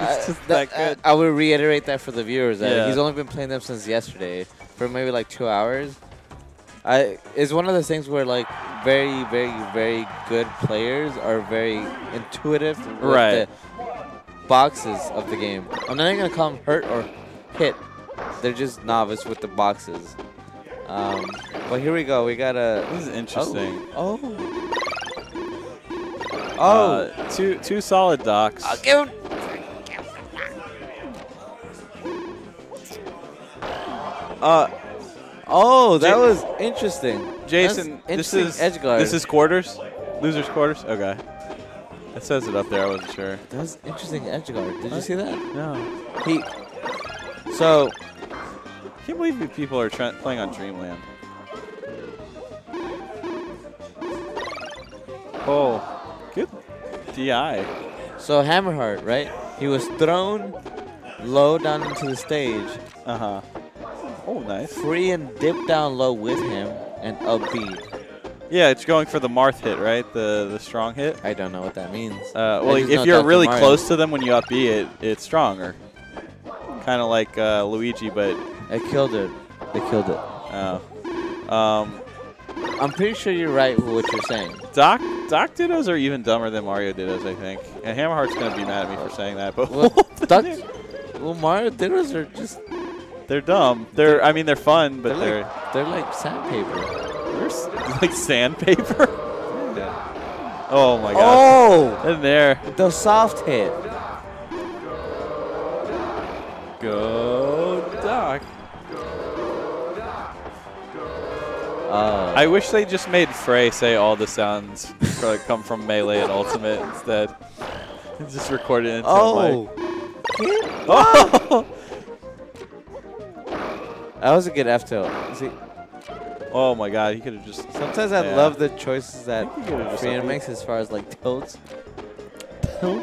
It's just that uh, good. I would reiterate that for the viewers. That Yeah. He's only been playing them since yesterday for maybe like two hours. I it's one of those things where like very, very, very good players are very intuitive with Right. the boxes of the game. I'm not even gonna call them hurt or hit. They're just novice with the boxes. Um, but here we go. We got a This is interesting. Oh. Oh. Uh, two two solid Docs. I'll give him. Uh, Oh, that was interesting. Jason, That's this is edge guard. this is quarters, losers quarters. Okay, it says it up there. I wasn't sure. that was interesting edge guard. Did you see that? No, He. So I can't believe people are playing on Dreamland. Oh, good DI. so Hammerheart, right? He was thrown low down into the stage. Uh huh. Oh, nice. Freean dip down low with him and up B. Yeah, it's going for the Marth hit, right? The the strong hit. I don't know what that means. Uh, well, if you're really Mario. close to them when you up B, it it's stronger. Kind of like uh, Luigi, but I killed it. I killed it. uh, um, I'm pretty sure you're right with what you're saying. Doc Doc Dittos are even dumber than Mario Dittos, I think. And Hammerheart's gonna be mad at me for saying that, but Well, Duck, well Mario Dittos are just they're dumb. They're I mean they're fun, but they're they're like, they're like sandpaper. they're, like sandpaper. oh my god! Oh, In there, the soft hit. go Doc. Oh. Uh. I wish they just made Frey say all the sounds like, come from Melee and Ultimate instead. Just record it into oh. Oh! That was a good F tilt. See, oh my god, he could have just. sometimes I Yeah. love the choices that I think he could've just Freeman up makes as far as like tilts.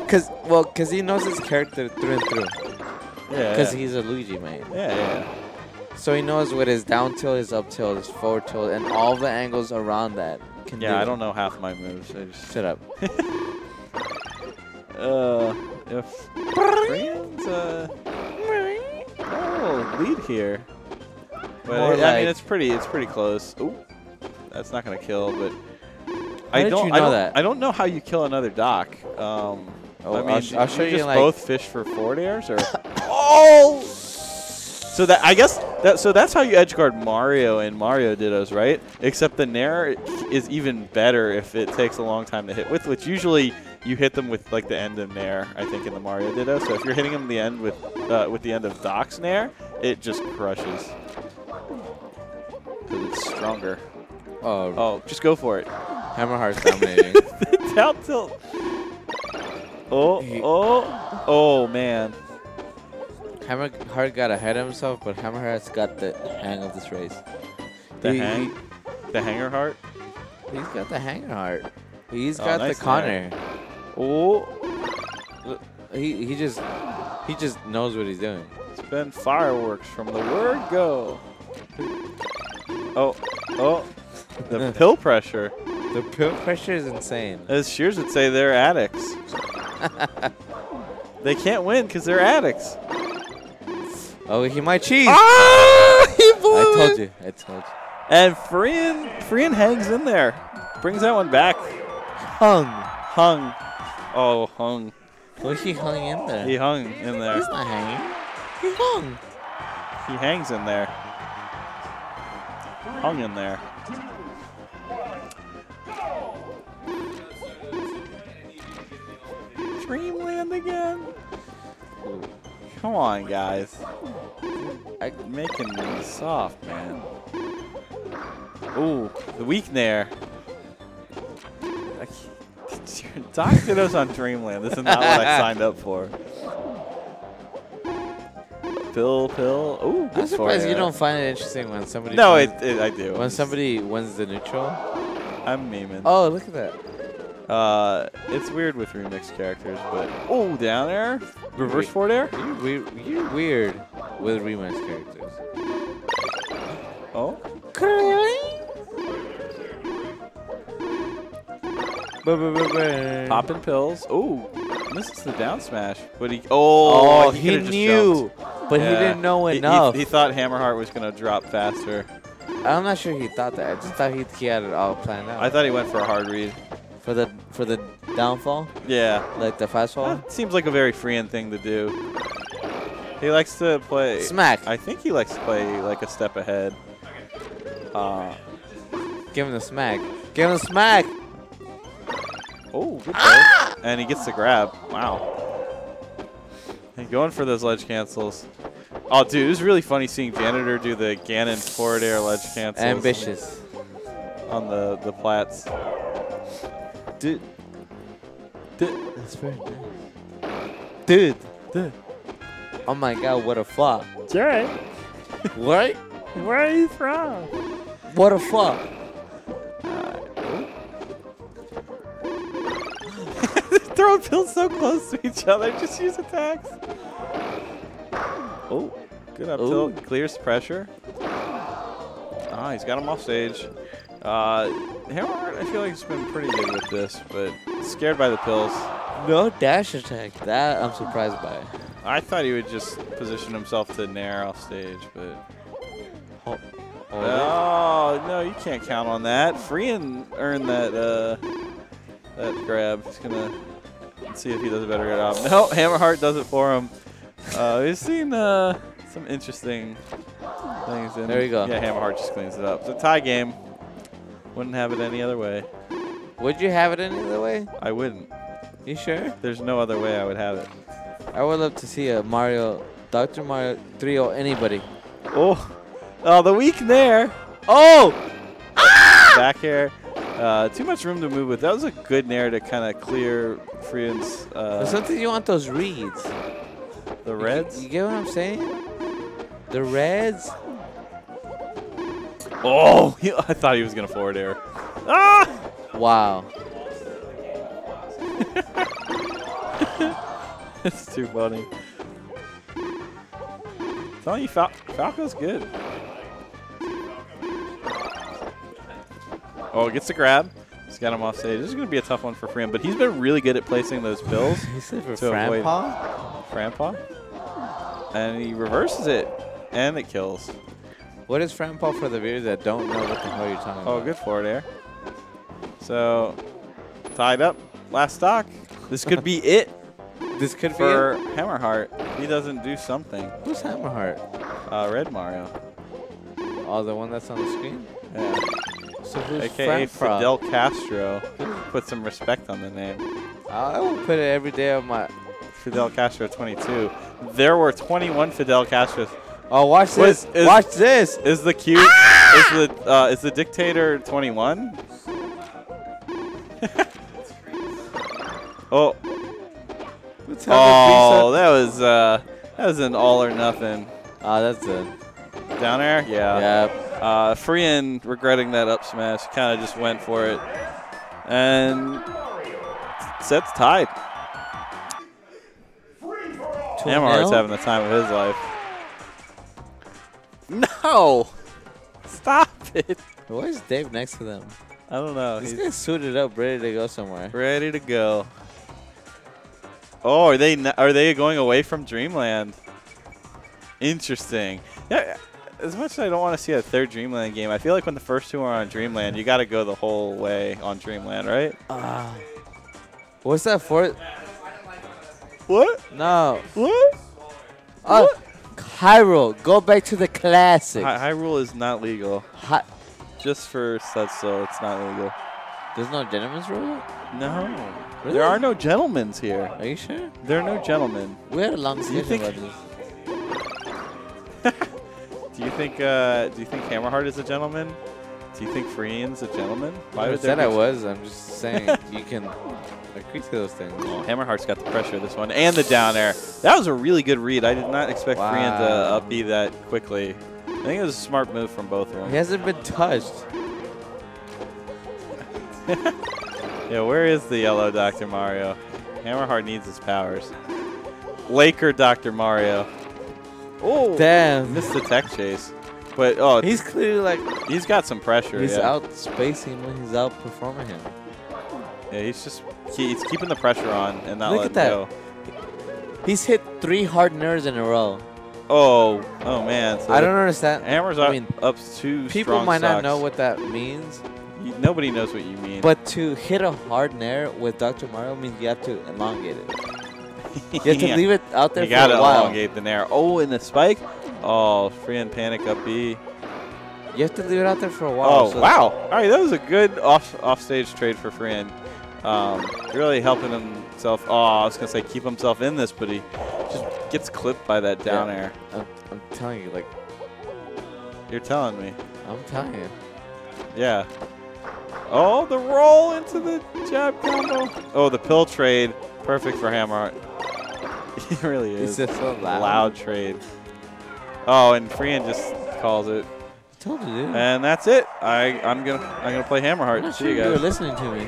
Cause well, cause he knows his character through and through. Yeah. Cause yeah. he's a Luigi man. yeah, yeah. So he knows what his down tilt, his up tilt, his forward tilt, and all the angles around that can do. Yeah, I don't know half my moves. I just. Shut up. Uh, if Friends, uh, oh, lead here. But it- I mean, it's pretty, it's pretty close. Ooh, that's not gonna kill, but I don't, you I know don't, that? I don't know how you kill another Doc. Um, Oh, I I'll mean, sh- I'll show you, just like- both fish for four airs, or Oh! so that I guess that so that's how you edge guard Mario and Mario Dittos, right? Except the Nair is even better if it takes a long time to hit with, which usually you hit them with like the end of Nair, I think, in the Mario Ditto. So if you're hitting them the end with uh, with the end of Doc's Nair, it just crushes. It's stronger. Oh, Oh, just go for it. Hammerheart's dominating. Down tilt. Oh, oh, oh, man. Hammerheart got ahead of himself, but Hammerheart's got the hang of this race. The He- hang, the hanger heart. He, has got the hanger heart. He's Oh, got nice the Connor. Oh, He he just he just knows what he's doing. it's been fireworks from the word go. Oh, oh, the pill pressure. The pill pressure is insane. As Shears would say, they're addicts. they can't win because they're addicts. Oh, he might cheat. Ah! He blew I told it. you. I told you. And Freean, Freean hangs in there. Brings that one back. Hung. Hung. Oh, hung. Well, he hung in there. He hung in there. He's not hanging. He hung. He hangs in there. Hung in there. Dreamland again. Come on, guys. I'm making me soft, man. Ooh, the weak can't- Doc Ditto's on Dreamland. This is not what I signed up for. Pill, pill. Ooh, I'm good for surprised you don't find it interesting when somebody. No, it, it, I do. when somebody wins the neutral. I'm memeing. Oh, look at that. Uh, it's weird with remix characters, but oh, down air, reverse Wait. forward air. You're weird. You're weird with remix characters. Oh, popping pills. Ooh, misses the down smash, but he oh, Oh, he, just knew, jumped. But he didn't know He- he- enough. He, thought Hammerheart was gonna drop faster. I'm not sure he thought that. I just thought he, he had it all planned out. I thought he went for a hard read. for the for the downfall, Yeah, like the fastball. that seems like a very freeing thing to do. He likes to play. Smack. I think he likes to play like a step ahead. Uh, Give him the smack. Give him the smack. oh, good play. And he gets the grab. Wow. And going for those ledge cancels. Oh, dude, it was really funny seeing Janitor do the Ganon forward air ledge cancels. Ambitious. On the, the plats. Dude. Dude. That's very nice. Dude. Dude. Oh my god, what a flop. Jared, What? where are you from? What a flop. Throwing pills so close to each other. Just use attacks. Oh, good up Ooh. tilt. Clears pressure. Ah, he's got him off stage. Uh, Hammerheart, I feel like he's been pretty good with this, but scared by the pills. No dash attack. That I'm surprised by. I thought he would just position himself to nair off stage, but Hold, hold oh no, you can't count on that. Freean earn that uh, that grab. He's gonna see if he does a better job. No, Hammerheart does it for him. Uh, we've seen uh, some interesting things. In, There you go. Yeah, Hammerheart just cleans it up. It's a tie game. Wouldn't have it any other way. Would you have it any other way? I wouldn't. You sure? There's no other way I would have it. I would love to see a Mario, Dr. Mario 3 or anybody. Oh, oh, the weak there. Oh! back air. Uh, too much room to move with. That was a good nair to kind of clear Freean's uh, something you want those reads. the reds. You get what I'm saying? The Reds? Oh, he, I thought he was gonna forward air. Ah! Wow. It's too funny. Telling you, Fal- Falco's good. Oh, gets the grab. He's got him off stage. This is going to be a tough one for Freean, but he's been really good at placing those pills. He said for To avoid- Franpaw? Franpaw. And he reverses it, and it kills. What is Franpaw for the viewers that don't know what the hell you're talking Oh, about? Oh, good forward air. So, tied up. Last stock. This could be it This could be for Hammerheart. He doesn't do something. Who's Hammerheart? Uh, Red Mario. Oh, the one that's on the screen? Yeah. So AKA? Fidel Castro. Put some respect on the name. I will put it every day of my... Fidel Castro 22. There were 21 Fidel Castros. Oh, watch this. is- watch this. Is the cute? Is the uh, is the dictator 21? oh, oh, that was uh, that was an all or nothing. Oh, that's it. Down air, yeah. Yep. Uh, Freean regretting that up smash, kind of just went for it, and sets tied. Two having the time of his life. No! Stop it! Why is Dave next to them? I don't know. This He's guy's suited up, ready to go somewhere. ready to go. Oh, are they are they going away from Dreamland? Interesting. Yeah. As much as I don't want to see a third Dreamland game, I feel like when the first two are on Dreamland, you got to go the whole way on Dreamland, right? Ah. What's that for? What? No. What? Oh, Hyrule. Go back to the classics. Hy- Hyrule is not legal. Hi- Just for Setso, it's not legal. There's no gentleman's rule? No. Really? There are no gentlemen's here. Are you sure? There are no gentlemen. We had a long discussion about this. Do you think uh, do you think Hammerheart is a gentleman? Do you think Freean's a gentleman? I would said I was. I'm just saying you can agree to those things. Oh, Hammerheart's got the pressure this one and the down air. That was a really good read. I did not expect Freehan to Wow. up B that quickly. I think it was a smart move from both of them. He hasn't been touched. Yeah, where is the yellow Dr. Mario? Hammerheart needs his powers. Laker Dr. Mario. Oh, Damn. missed the tech chase. But oh, He's clearly like he's got some pressure. he's yeah. out spacing when he's outperforming him. Yeah, he's just he, he's keeping the pressure on and not Look letting at that. go. He's hit three hard nairs in a row. Oh, oh man. So I don't understand. Hammers I mean, up two People strong might not know what that means, You- nobody knows what you mean. but to hit a hard nair with Dr. Mario means you have to elongate it. You have to leave it out there You for a while. elongate the nair. Oh, in the spike. Oh, Freean panic up B. You have to leave it out there for a while. Oh so- wow! All right, that was a good off off stage trade for Freean. Um, really helping himself. Oh, I was gonna say keep himself in this, but he just gets clipped by that down Yeah. air. I'm, I'm telling you, like, You're telling me. I'm telling you. Yeah. Oh, the roll into the jab combo. Oh, the pill trade. Perfect for Hammerheart. he really It's is. just so loud. Loud trade. Oh, and Freean just calls it. I told you, dude. And that's it. I I'm gonna I'm gonna play I'm Hammerheart. not See sure you you were guys. listening to me.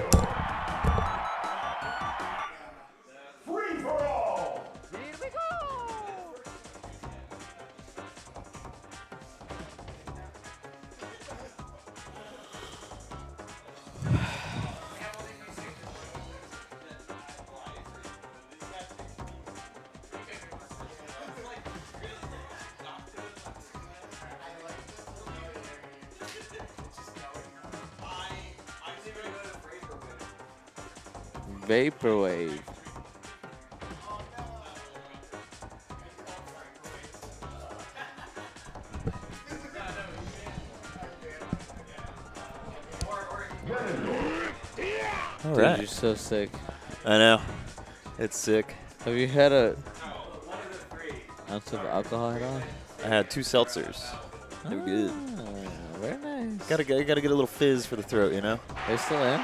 Vaporwave. All Dude, right. you're so sick. I know. It's sick. Have you had a ounce of alcohol at all? I had two seltzers. They were good. Ah, very nice. Gotta, gotta, gotta get a little fizz for the throat, you know? They still in?